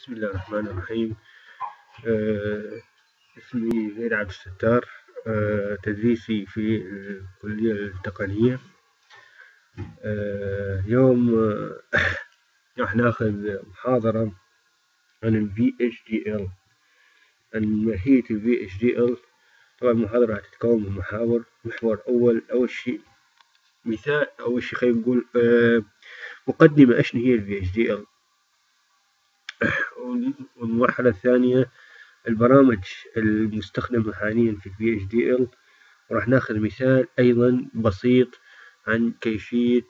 بسم الله الرحمن الرحيم. آه اسمي زيد عبد الستار. آه تدريسي في الكلية التقنية. آه اليوم آه راح ناخذ محاضرة عن ال VHDL عن ماهية ال VHDL طبعا المحاضرة هتتكون من محاور محور أول أول شيء مثال أول شيء خلينا نقول آه مقدمة إيش هي ال VHDL والمرحلة الثانية البرامج المستخدمة حاليا في ال VHDL وراح ناخذ مثال أيضا بسيط عن كيفية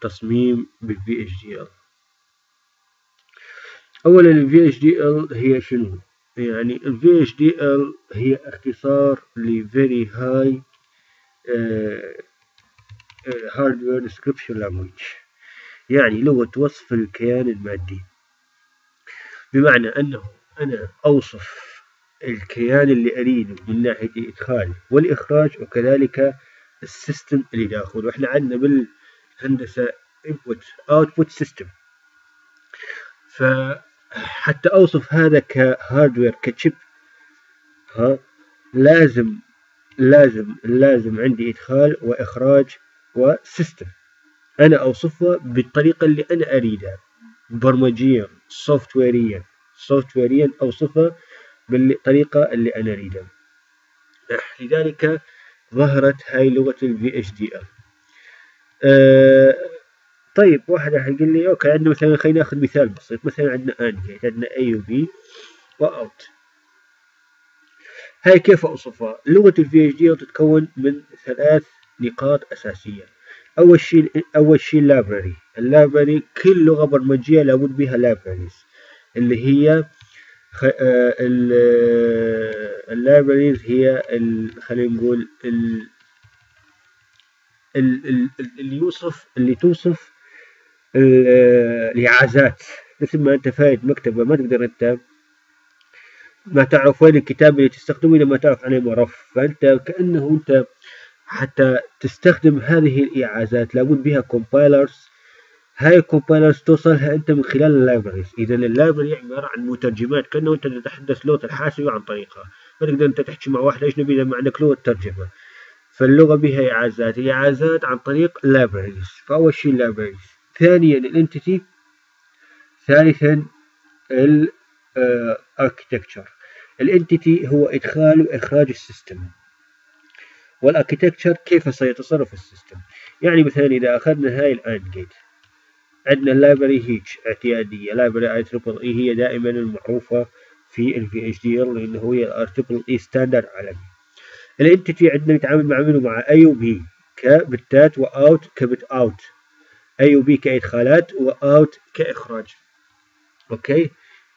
تصميم بال VHDL أولا إل VHDL هي شنو؟ يعني إل VHDL هي اختصار ل Very High Hardware Description Language. يعني لغة وصف الكيان المادي. بمعنى أنه أنا أوصف الكيان اللي أريده من ناحية الإدخال والإخراج وكذلك ال system اللي داخل وإحنا عندنا بالهندسة input output system. فحتى أوصف هذا ك hardware ك chip ها لازم لازم لازم عندي إدخال وإخراج و system. أنا أوصفه بالطريقة اللي أنا أريدها. برمجيا software يا software يا أوصفها بالطريقة اللي أنا أريدها. لذلك ظهرت هاي لغة ال VHDL أه طيب واحد راح يقول لي okay عندنا مثلا خلينا نأخذ مثال بسيط. مثلا عندنا AND gate عندنا A و B و out هاي كيف أوصفها؟ لغة ال VHDL تتكون من ثلاث نقاط أساسية. أول شيء أول شيء ال library ال library كل لغة برمجية لابد بها libraries اللي هي ال libraries هي خلينا نقول اللي يوصف اللي توصف الإيعازات. مثل ما أنت فايت مكتبة ما تقدر أنت ما تعرف وين الكتاب اللي تستخدمه إذا ما تعرف عليه مرف فأنت كأنه أنت حتى تستخدم هذه الإيعازات. لابد بها compilers هاي ال compilers توصلها أنت من خلال ال libraries إذا ال library عبارة عن مترجمات كأنه أنت تتحدث لغة الحاسب عن طريقها. ما تقدر أنت تحكي مع واحد أجنبي إذا ما عندك لغة ترجمة فاللغة بها إيعازات. إيعازات عن طريق libraries. فأول شيء libraries. ثانيا ال entity ثالثا ال architecture. ال entity هو إدخال وإخراج ال system. وال architecture كيف سيتصرف ال system؟ يعني مثلا إذا أخذنا هاي ال AND gate عندنا ال library هيج اعتيادية library IEEE هي دائما المعروفة في ال VHDL لأنه هي ال IEEE standard عالمي. ال entity عندنا نتعامل مع منه مع اي وبي كبتات واوت كبت اوت A و B كإدخالات و out كإخراج. okay؟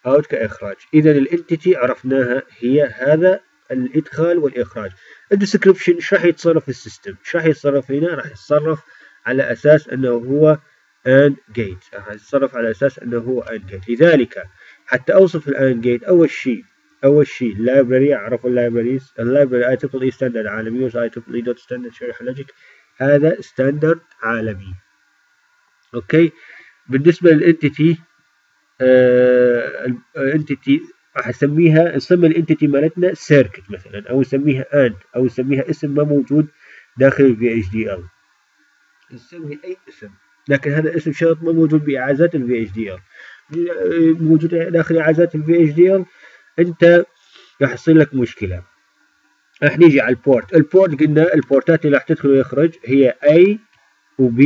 out كإخراج. اذا ال entity عرفناها هي هذا الإدخال والإخراج. ال description إيش راح يتصرف في ال system؟ إيش راح يتصرف هنا؟ راح يتصرف على أساس أنه هو AND gate راح يتصرف على أساس أنه هو AND gate لذلك حتى أوصف ال AND gate أول شيء أول شيء ال library اعرفوا ال libraries ال library IEEE standard عالمي IEEE dot standard شرحة logic هذا standard عالمي. okay بالنسبة لل entity ال entity راح أسميها نسمي ال entity مالتنا circuit مثلا أو نسميها AND أو نسميها اسم ما موجود داخل ال VHDL نسمي أي اسم. لكن هذا اسم شرط ما موجود بإيعازات ال VHDL موجود داخل إيعازات ال VHDL أنت راح يصير لك مشكلة. راح نيجي على ال port ال port قلنا ال port ات اللي راح تدخل ويخرج هي A و B.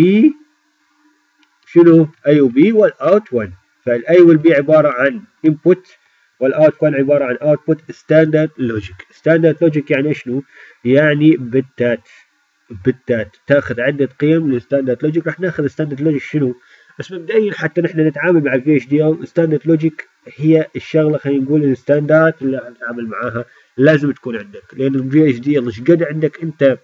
شنو؟ A و B وال out 1 فال A وال B عبارة عن input وال out 1 عبارة عن output standard logic. Standard logic يعني شنو؟ يعني bit ات bit ات تأخذ عدة قيم لل standard logic راح نأخذ standard logic شنو؟ بس مبدئيا حتى نحن نتعامل مع ال VHDL standard logic هي الشغلة خلينا نقول ال standard اللي نتعامل معاها لازم تكون عندك. لأن ال VHD إيش قد عندك أنت؟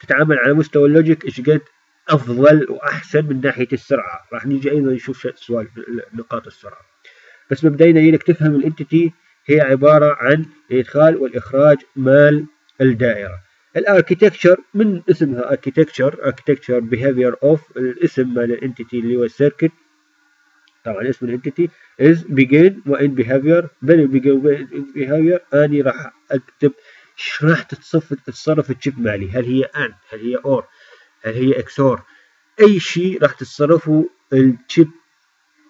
تتعامل على مستوى ال logic إيش قد أفضل وأحسن من ناحية السرعة. راح نيجي أيضا نشوف سؤال نقاط السرعة. بس مبدئيا يجيك تفهم ال entity هي عبارة عن الإدخال والإخراج مال الدائرة. ال architecture من اسمها architecture architecture behavior of الاسم مال ال entity اللي هو ال circuit طبعا اسم ال entity is begin و end behavior. بين begin وبين end behavior أني راح أكتب راح تتصرف تتصرف ال chip مالي؟ هل هي AND هل هي OR هل هي XOR أي شيء راح تتصرفه ال chip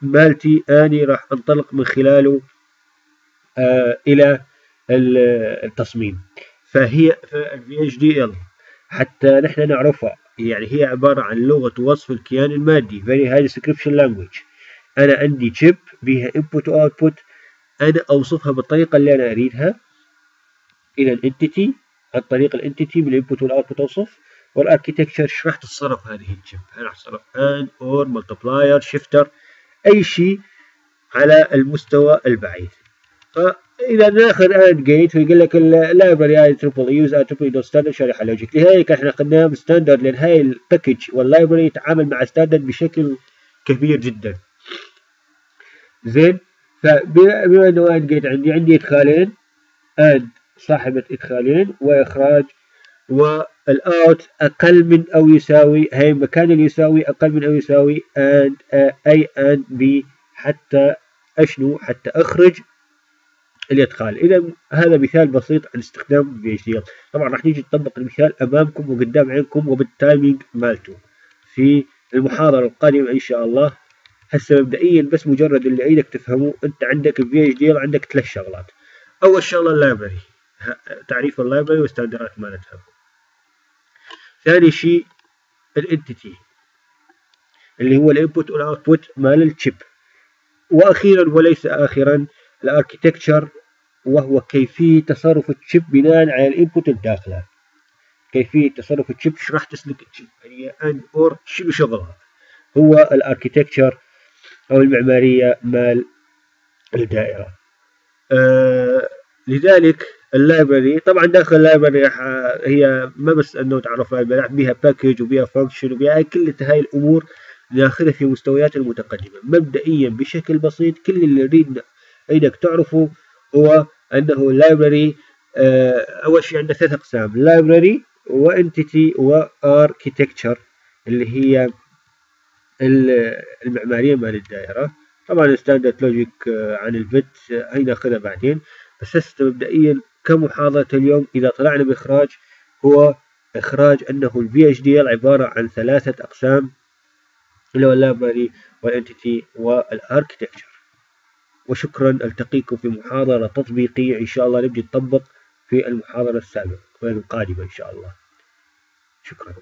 مالتي آني راح أنطلق من خلاله آه إلى التصميم. فهي VHDL حتى نحن نعرفها يعني هي عبارة عن لغة وصف الكيان المادي very high description language. أنا عندي chip بها input و output أنا أوصفها بالطريقة اللي أنا أريدها. إلى ال entity عن طريق ال entity بال input وال output أوصف. وال architecture إيش راح تتصرف هذه ال chip هل راح تتصرف and or multiplier shifter. أي شيء على المستوى البعيد. فاذا ناخذ AND gate ويقول لك ال library IEEE use IEEE dot standard شرحة logic لهيك إحنا اخذناها ب standard لأن هاي ال package وال library يتعامل مع standard بشكل كبير جدا. زين؟ فبما إنه AND gate عندي عندي إدخالين AND صاحبة إدخالين وإخراج وال out أقل من أو يساوي هاي مكان اللي يساوي أقل من أو يساوي AND A AND B حتى أشنو؟ حتى أخرج الإدخال. إذا هذا مثال بسيط عن استخدام VHDL. طبعا راح نيجي نطبق المثال أمامكم وقدام عينكم وبال timing مالته. في المحاضرة القادمة إن شاء الله. هسه مبدئيا بس مجرد اللي أريدك تفهموه أنت عندك VHDL عندك ثلاث شغلات. أول شغلة ال library تعريف ال library وال standards مالتها. ثاني شيء ال entity اللي هو ال input وال output مال ال chip. وأخيرا وليس اخرا ال architecture وهو كيفية تصرف ال chip بناء على ال input الداخله كيفية تصرف ال chip إيش راح تسلك ال chip؟ هي AND OR شنو شغلها. هو ال architecture أو المعمارية مال الدائرة. آه لذلك ال library طبعا داخل ال library هي ما بس انه تعرف library بها package وبها function وبها كل هاي الأمور ناخذها في مستويات المتقدمة. مبدئيا بشكل بسيط كل اللي نريد عندك تعرفوا هو أنه library آه، أول شيء عندنا ثلاث أقسام library و entity و architecture اللي هي المعمارية مال الدائرة. طبعا standard logic آه، عن الفيت هي ناخذها بعدين. بس هسه مبدئيا كمحاضرة اليوم إذا طلعنا بإخراج هو إخراج أنه ال VHDL عبارة عن ثلاثة أقسام اللي هو ال library وال entity وال architecture وشكرا ألتقيكم في محاضرة تطبيقية إن شاء الله نبدي نطبق في المحاضرة السابقة القادمة إن شاء الله. شكرا.